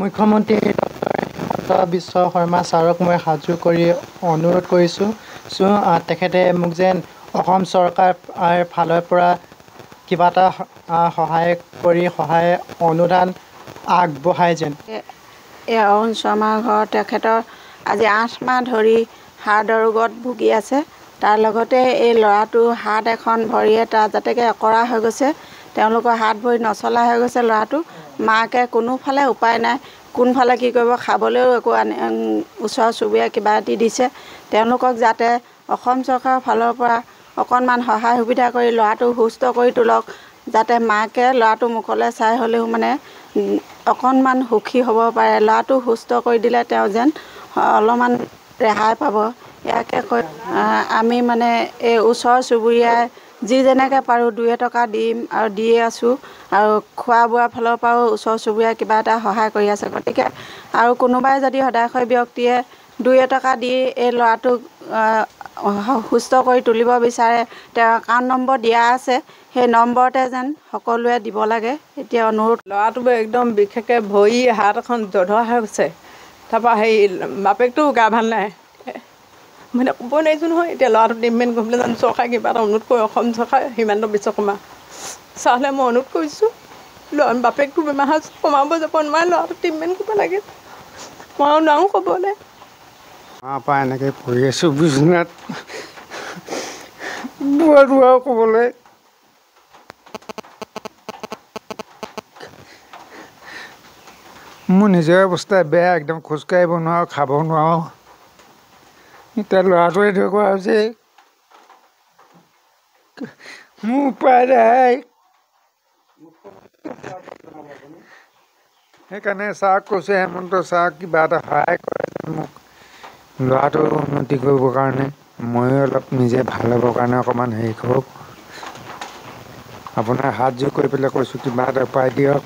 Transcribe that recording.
মুখ্যমন্ত্ৰী ডক্টৰ বিশ্ব শৰ্মা ছাৰক মই সাজু কৰি অনুৰোধ কৰিছোঁ। তেখেতে মোক যেন অসম চৰকাৰ ফালৰ পৰা কিবা এটা সহায় কৰি সহায় অনুদান আগবঢ়ায় যেন। এই অৰুণ শৰ্মাৰ ঘৰত তেখেতৰ আজি আঠ মাহ ধৰি হাৰ্টৰ ৰোগত ভুগি আছে। তাৰ লগতে এই ল'ৰাটোৰ হাত এখন ভৰিয়ে তাৰ যাতেকে অকৰা হৈ গৈছে। তেওঁলোকৰ হাত ভৰি নচলা হৈ গৈছে ল'ৰাটো। মাকে কোনোফালে উপায় নাই কোনফালে কি কৰিব খাবলৈও একো আনি ওচৰ চুবুৰীয়া কিবা এটি দিছে। তেওঁলোকক যাতে অসম চৰকাৰৰ ফালৰ পৰা অকণমান সহায় সুবিধা কৰি ল'ৰাটো সুস্থ কৰি তোলক যাতে মাকে ল'ৰাটোৰ মুখলৈ চাই হ'লেও মানে অকণমান সুখী হ'ব পাৰে। ল'ৰাটো সুস্থ কৰি দিলে তেওঁ যেন অলপমান ৰেহাই পাব। ইয়াকে কৈ আমি মানে এই ওচৰ চুবুৰীয়াই যি যেনেকৈ পাৰোঁ দুই এটকা দিম আৰু দিয়ে আছোঁ আৰু খোৱা বোৱাৰ ফালৰ পৰাও ওচৰ চুবুৰীয়াই কিবা এটা সহায় কৰি আছে। গতিকে আৰু কোনোবাই যদি সদাশয় ব্যক্তিয়ে দুই এটকা দি এই ল'ৰাটোক সুস্থ কৰি তুলিব বিচাৰে তেওঁৰ একাউণ্ট নম্বৰ দিয়া আছে সেই নম্বৰতে যেন সকলোৱে দিব লাগে এতিয়া অনুৰোধ। ল'ৰাটো একদম বিশেষকৈ ভৰি হাত এখন জধৰা হৈ গৈছে। তাৰপৰা হেৰি বাপেকটো গা ভাল নাই। মানে ক'বই নোৱাৰিছোঁ নহয়। এতিয়া ল'ৰাটো ট্ৰিটমেণ্ট কৰিবলৈ জানো চৰকাৰে কিবা এটা অনুৰোধ কৰি অসম চৰকাৰে হিমন্ত বিশ্বকৰ্মা ছাৰলৈ মই অনুৰোধ কৰিছোঁ ল'ৰা বাপেকটো বেমাৰ হৈছে কমাব যাব নোৱাৰে ল'ৰাটো ট্ৰিটমেণ্ট কৰিব লাগে। মই আৰু নোৱাৰোঁ ক'বলৈ। মাৰ পৰা এনেকৈ পঢ়ি আছোঁ বিচনাত দুৱা দুৱাও ক'বলৈ। মোৰ নিজৰ অৱস্থা বেয়া একদম খোজকাঢ়িব নোৱাৰোঁ খাব নোৱাৰোঁ। এতিয়া ল'ৰাটোৱে এনেকুৱা হৈছে মোৰ উপায় নাই সেইকাৰণে ছাৰক কৈছোঁ হেমন্ত ছাৰক কিবা এটা সহায় কৰে মোক ল'ৰাটো উন্নতি কৰিবৰ কাৰণে ময়ো অলপ নিজে ভাল হ'বৰ কাৰণে অকণমান হেৰি কৰক আপোনাৰ হাত জোৰ কৰি পেলাই কৈছোঁ কিবা এটা উপায় দিয়ক